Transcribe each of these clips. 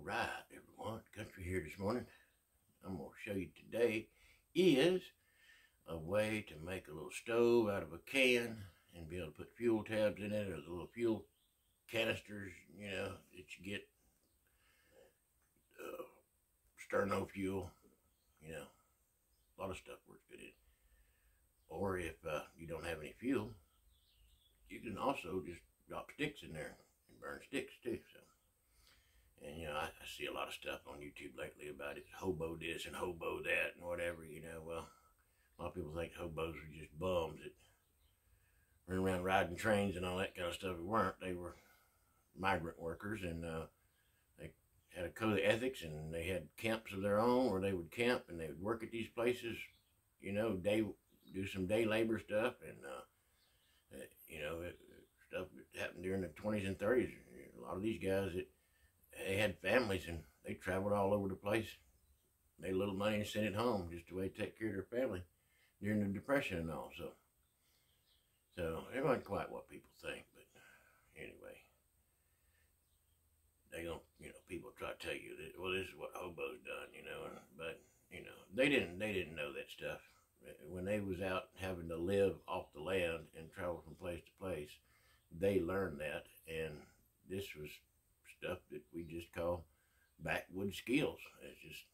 All right, everyone, Kuntry here this morning. I'm going to show you today is a way to make a little stove out of a can and be able to put fuel tabs in it or the little fuel canisters, you know, that you get uh, sterno fuel, you know, a lot of stuff works good in. Or if uh, you don't have any fuel, you can also just drop sticks in there and burn sticks too. So. And you know, I, I, see a lot of stuff on YouTube lately about it, hobo this and hobo that and whatever. You know, well, a lot of people think hobos are just bums that run around riding trains and all that kind of stuff. They weren't. They were migrant workers, and uh, they had a code of ethics, and they had camps of their own where they would camp and they would work at these places. You know, day do some day labor stuff, and uh, you know, it, stuff that happened during the 20s and 30s. A lot of these guys that they had families and they traveled all over the place. Made a little money and sent it home just to way to take care of their family during the depression and all. So, so it wasn't quite what people think, but anyway, they don't. You know, people try to tell you that well, this is what hobos done. You know, but you know, they didn't. They didn't know that stuff when they was out having to live off the land and travel from place to place. They learned that, and this was stuff that we just call backwoods skills. It's just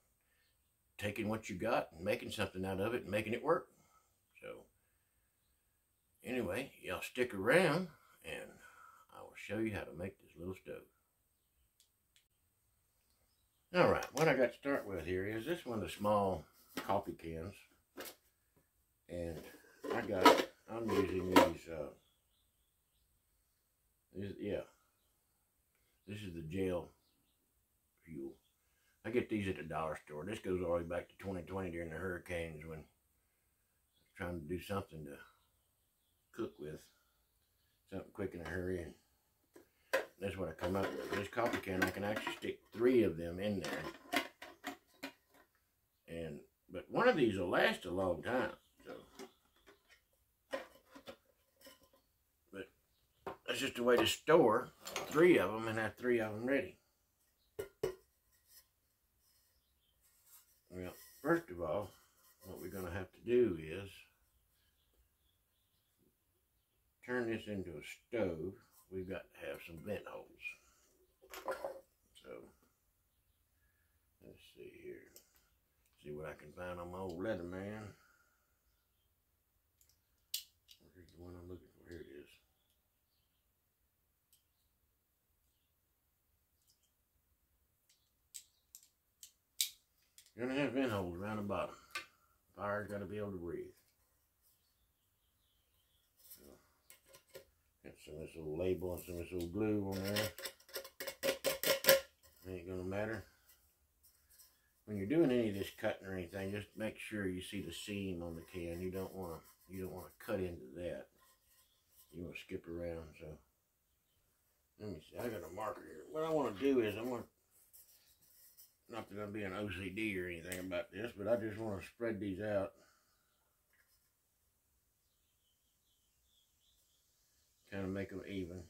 taking what you got and making something out of it and making it work. So, anyway, y'all stick around and I will show you how to make this little stove. All right, what I got to start with here is this one of the small coffee cans. And I got, I'm using these, uh, these, yeah, this is the gel fuel. I get these at the dollar store. This goes all the way back to 2020 during the hurricanes when I was trying to do something to cook with. Something quick in a hurry. And that's what I come up with. This coffee can, I can actually stick three of them in there. And But one of these will last a long time. So. But that's just a way to store three of them and have three of them ready. Well, first of all, what we're going to have to do is turn this into a stove. We've got to have some vent holes. So, let's see here. See what I can find on my old Leatherman. Where's the one I'm looking for? Here it is. You're to have vent holes around the bottom. Fire's got to be able to breathe. So, got some of this little label and some of this little glue on there. Ain't to matter. When you're doing any of this cutting or anything, just make sure you see the seam on the can. You don't want to you don't want to cut into that. You want to skip around. So let me see. I got a marker here. What I want to do is I want to not that I'm being OCD or anything about this, but I just want to spread these out. Kind of make them even.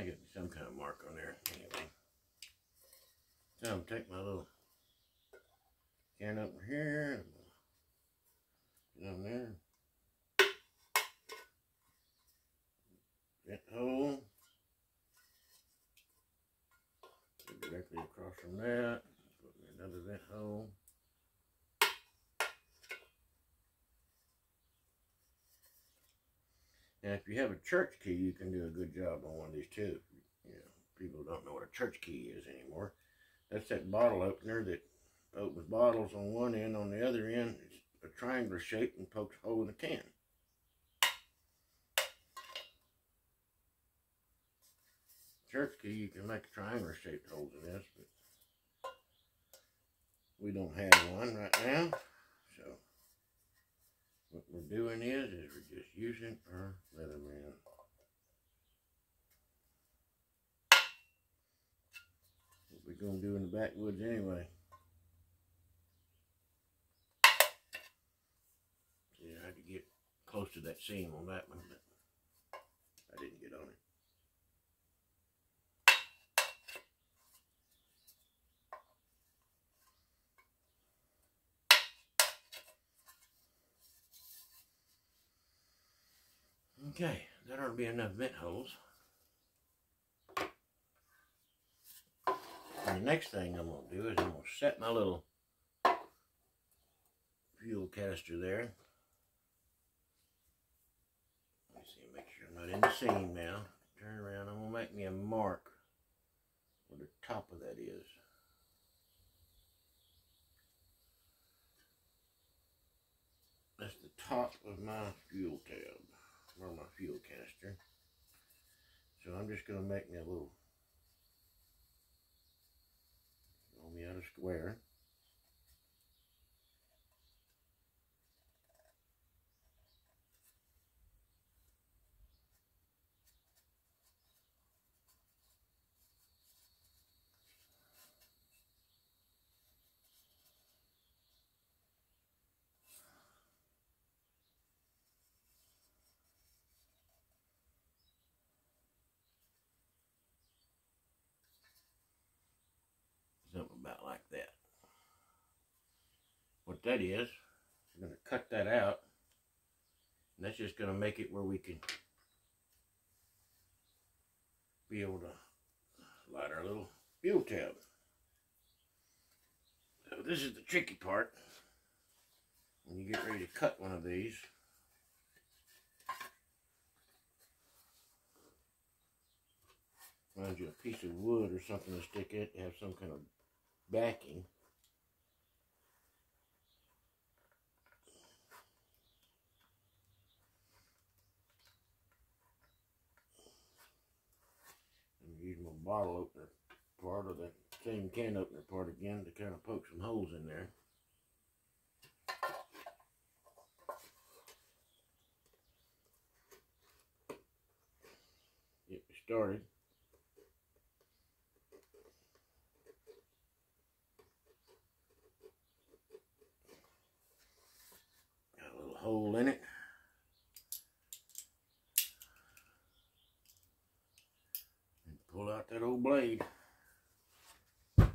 I mark on there anyway. So I'm take my little can over here, uh, get on there, vent hole, directly across from that, Put me another vent hole. Now, if you have a church key, you can do a good job on one of these too. People don't know what a church key is anymore. That's that bottle opener that opens bottles on one end. On the other end, it's a triangular shape and pokes a hole in the can. Church key, you can make triangular shaped holes in this, but we don't have one right now. So what we're doing is, is we're just using our Leatherman. gonna do in the backwoods anyway. See, I had to get close to that seam on that one, but I didn't get on it. Okay, that ought to be enough vent holes. The next thing I'm going to do is I'm going to set my little fuel canister there. Let me see, make sure I'm not in the seam now. Turn around, I'm going to make me a mark where the top of that is. That's the top of my fuel tab or my fuel canister. So I'm just going to make me a little, draw me out a square. something about like that. What that is, we're going to cut that out. And that's just going to make it where we can be able to light our little fuel tab. So this is the tricky part. When you get ready to cut one of these, find you a piece of wood or something to stick it, have some kind of backing. I'm using my bottle opener part of the same can opener part again to kind of poke some holes in there. Get me started. little hole in it. And pull out that old blade. I'm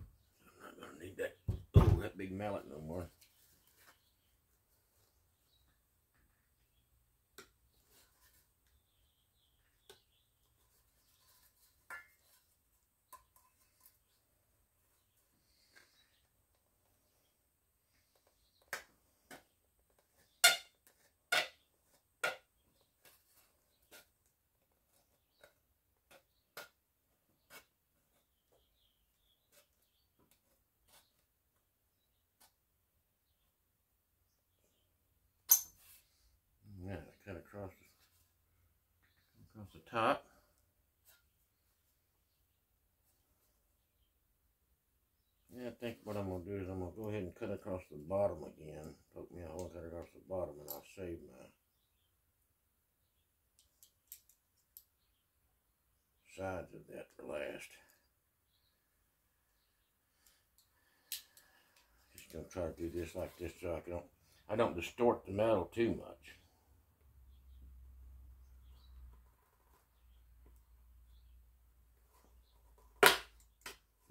not going to need that, oh, that big mallet no more. Yeah, cut across across the top. Yeah, I think what I'm gonna do is I'm gonna go ahead and cut across the bottom again. Poke me a hole, cut across the bottom, and I'll save my sides of that for last. Just gonna try to do this like this so I don't I don't distort the metal too much.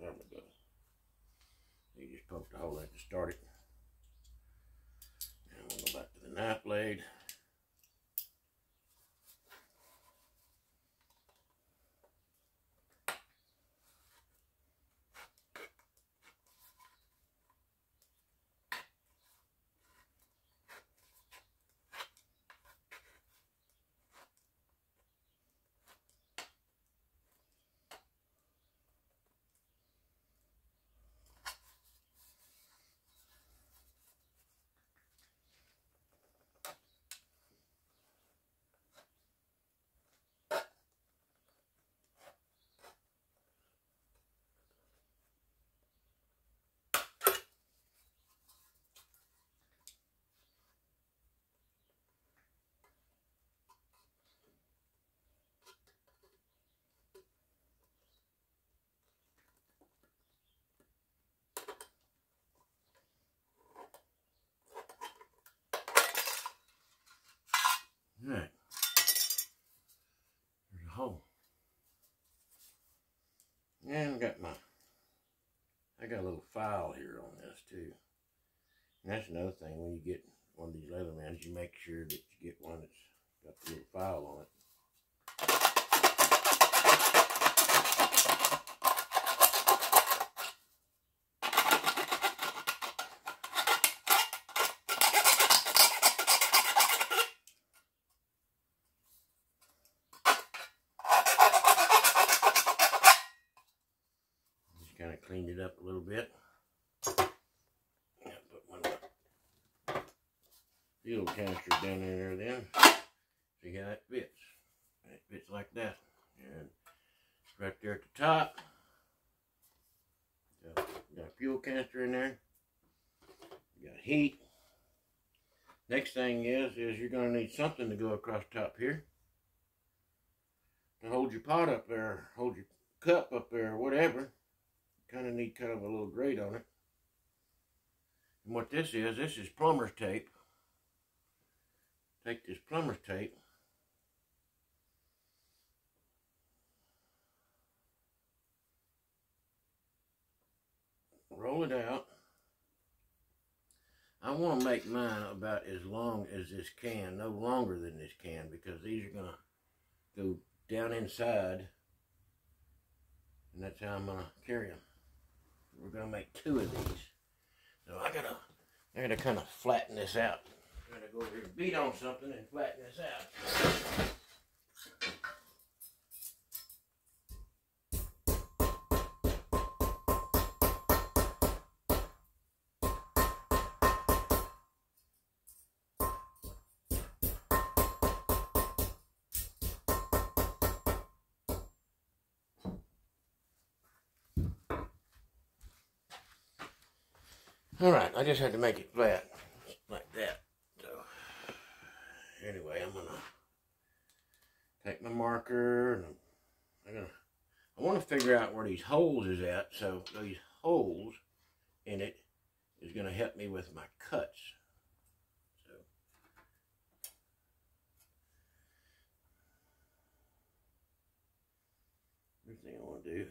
There we go. You just poke the hole in to start it. And we'll go back to the knife blade. I got my, I got a little file here on this too. And that's another thing, when you get one of these Leathermans, you make sure that you get one that's got the little file on it. Just kind of cleaned it up a little bit. Yeah, put one of the fuel canisters down in there then. See how that fits. It fits like that. And right there at the top. Got, got a fuel canister in there. You got heat. Next thing is, you're going to need something to go across top here. To hold your pot up there, hold your cup up there, whatever kind of need kind of a little grate on it. And what this is, this is plumber's tape. Take this plumber's tape. Roll it out. I want to make mine about as long as this can, no longer than this can, because these are going to go down inside. And that's how I'm going to carry them we're gonna make two of these. So I gotta, I gotta kind of flatten this out. I'm gonna go over here and beat on something and flatten this out. All right, I just had to make it flat, like that. So, anyway, I'm gonna take my marker and I'm gonna, I want to figure out where these holes is at. So these holes in it is gonna help me with my cuts. Thing I want to do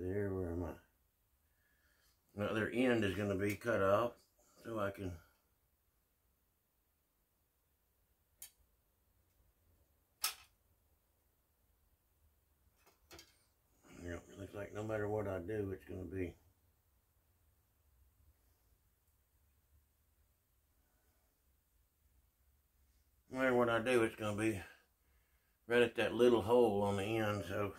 there where my my other end is going to be cut off so I can you looks like no matter what I do it's going to be no matter what I do it's going to be right at that little hole on the end so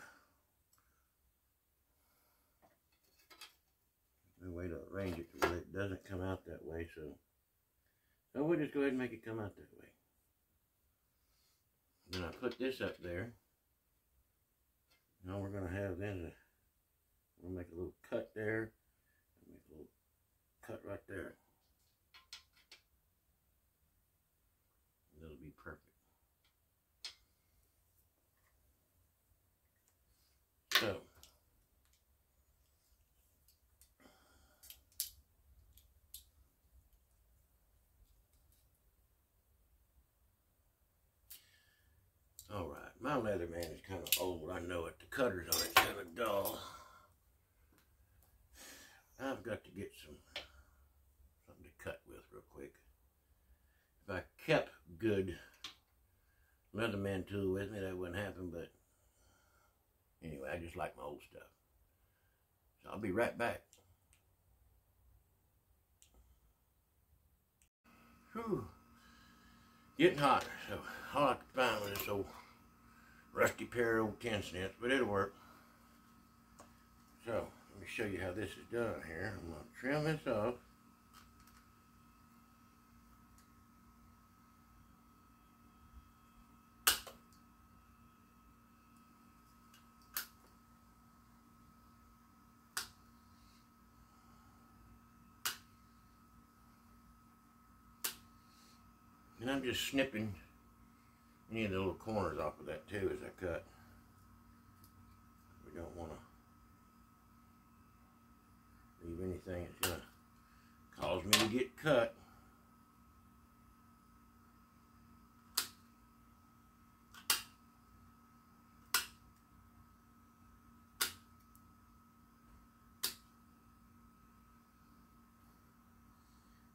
way to arrange it so it doesn't come out that way. So, so we'll just go ahead and make it come out that way. Then I put this up there. Now we're going to have then we'll make a little cut there. Make a little cut right there. That'll be perfect. So, My Leatherman is kind of old. I know it. The cutters on it kind of dull. I've got to get some something to cut with real quick. If I kept good Leatherman tool with me, that wouldn't happen. But anyway, I just like my old stuff. So I'll be right back. Whew. Getting hotter, so all I can find was this old rusty pair of old 10 cents, but it'll work. So, let me show you how this is done here. I'm going to trim this off. And I'm just snipping need the little corners off of that too as I cut. We don't want to leave anything that's going to cause me to get cut.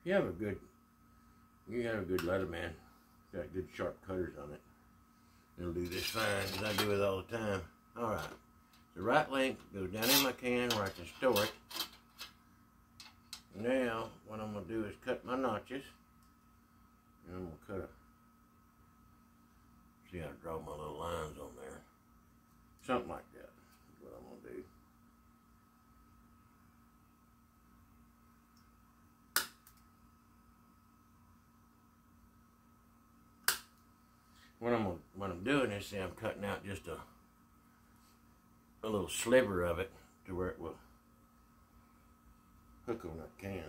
you have a good you have a good Leatherman. got good sharp cutters on it. It'll do this fine, because I do it all the time. All right. The right length goes down in my can where I can store it. Now, what I'm going to do is cut my notches. And I'm going to cut a, see how to draw my little lines on there. Something like that is what I'm going to do. What I'm what I'm doing is see I'm cutting out just a a little sliver of it to where it will hook on that can.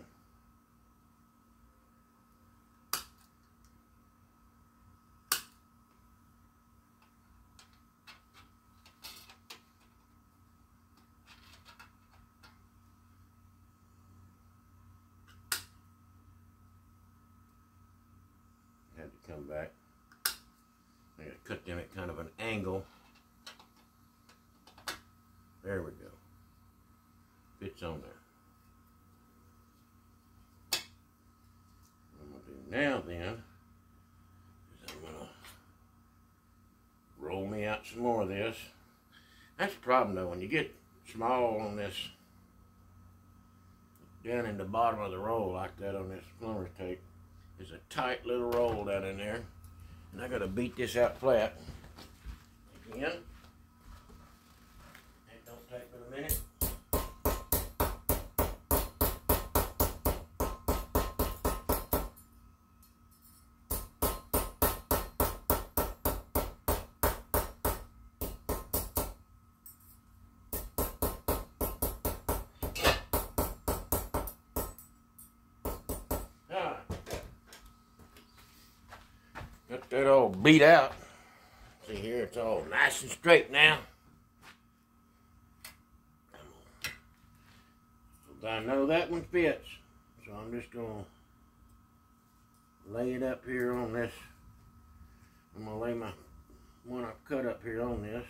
Had to come back. I gotta cut them at kind of an angle. There we go. Fits on there. What I'm gonna do now then is I'm gonna roll me out some more of this. That's the problem though, when you get small on this down in the bottom of the roll like that on this plumber's tape, there's a tight little roll down in there. And I gotta beat this out flat. Again. Got that all beat out. See here, it's all nice and straight now. I know that one fits. So I'm just gonna lay it up here on this. I'm gonna lay my one I cut up here on this.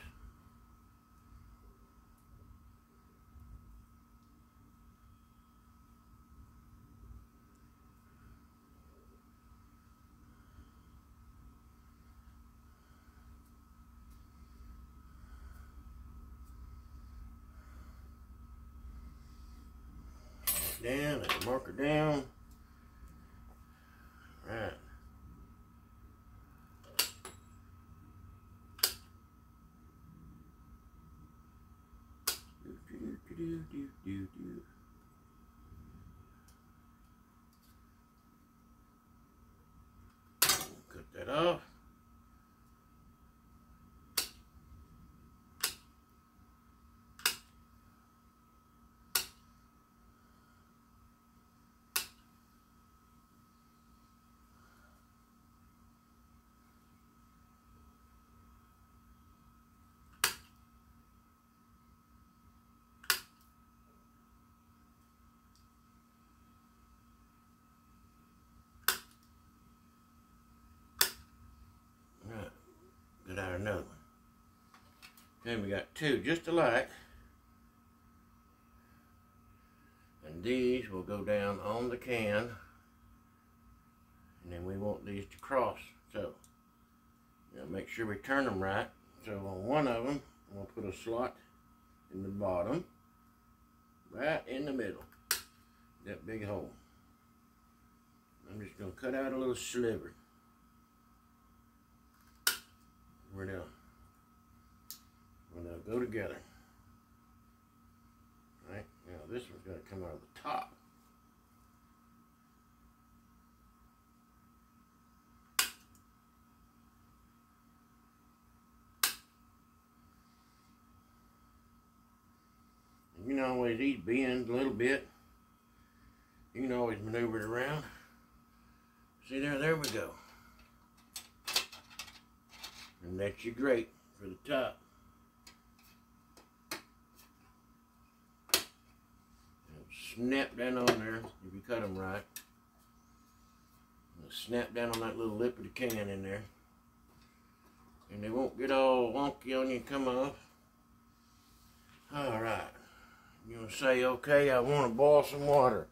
Lay the marker down. Right do. Cut that off. Right. Got out another one. Then we got two just alike. And these will go down on the can. And then we want these to cross. So, make sure we turn them right. So on one of them, I'm going to put a slot in the bottom. Right in the middle. That big hole. I'm just going to cut out a little sliver. Where they'll, where they'll go together. Right? Now this one's to come out of the top. You can always eat bend a little bit. You can always maneuver it around. See there, there we go. And that's your grate for the top. Snap down on there if you cut them right. Snap down on that little lip of the can in there. And they won't get all wonky on you come off. Alright. You're going to say, okay, I want to boil some water.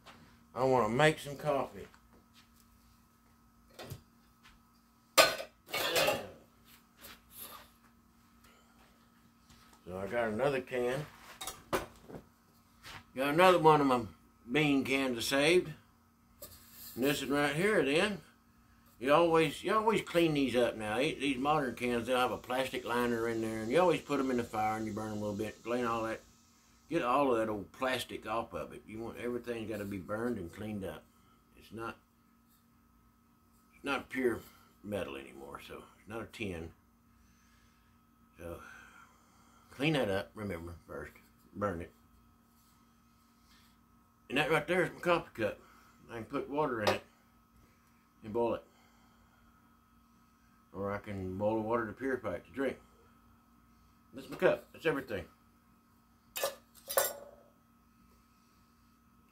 I want to make some coffee. I got another can. Got another one of my bean cans saved. And this one right here then. You always you always clean these up now. These modern cans, they'll have a plastic liner in there. And you always put them in the fire and you burn them a little bit. Clean all that. Get all of that old plastic off of it. You want everything's got to be burned and cleaned up. It's not it's not pure metal anymore. So it's not a tin. So clean that up, remember, first. Burn it. And that right there is my coffee cup. I can put water in it and boil it. Or I can boil the water to purify it to drink. That's my cup. That's everything.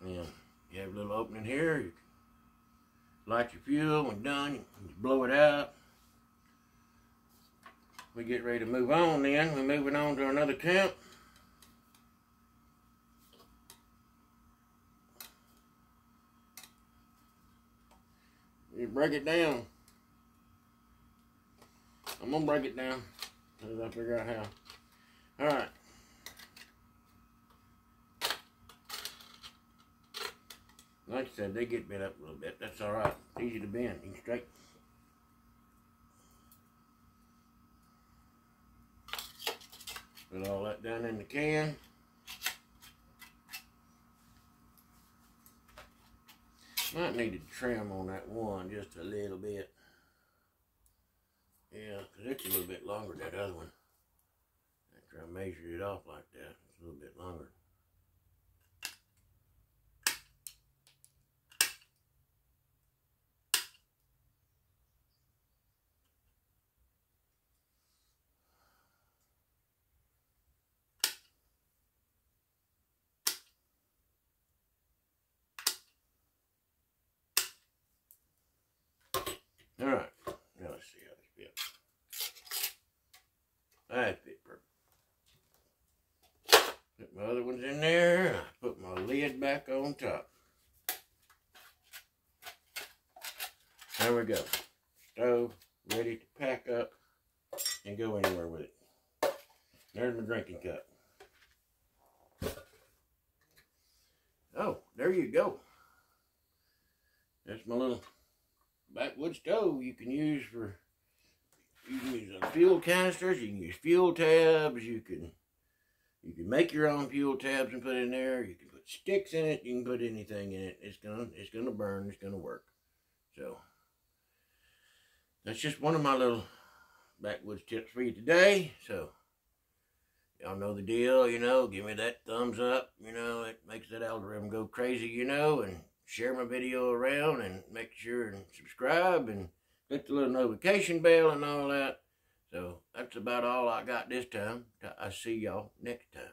And you have a little opening here. You light your fuel. When done, you blow it out. We get ready to move on then. We're moving on to another camp. You break it down. I'm gonna break it down as I figure out how. Alright. Like I said, they get bent up a little bit. That's alright. It's easy to bend. You can straight. Put all that down in the can. Might need to trim on that one just a little bit. Yeah, because it's a little bit longer than that other one. After I measured it off like that, it's a little bit longer. All right, now fits. That fit perfect. Put my other ones in there. Put my lid back on top. There we go. Stove ready to pack up and go anywhere with it. There's my drinking cup. Oh, there you go. That's my little backwood stove you can use for you can use fuel canisters, you can use fuel tabs, you can you can make your own fuel tabs and put in there, you can put sticks in it, you can put anything in it. It's gonna it's gonna burn, it's gonna work. So that's just one of my little backwoods tips for you today. So y'all know the deal, you know, give me that thumbs up, you know, it makes that algorithm go crazy, you know, and share my video around and make sure and subscribe and the little notification bell and all that. So that's about all I got this time. I see y'all next time.